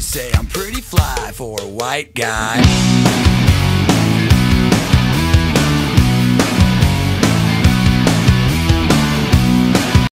say I'm pretty fly for a white guy.